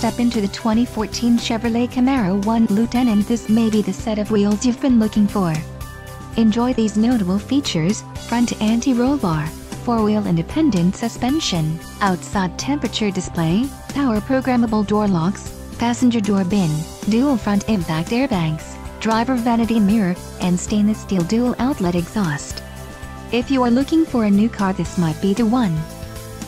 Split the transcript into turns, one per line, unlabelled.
step into the 2014 Chevrolet Camaro 1 Lieutenant this may be the set of wheels you've been looking for. Enjoy these notable features, front anti-roll bar, 4-wheel independent suspension, outside temperature display, power programmable door locks, passenger door bin, dual front impact airbags, driver vanity mirror, and stainless steel dual outlet exhaust. If you are looking for a new car this might be the one.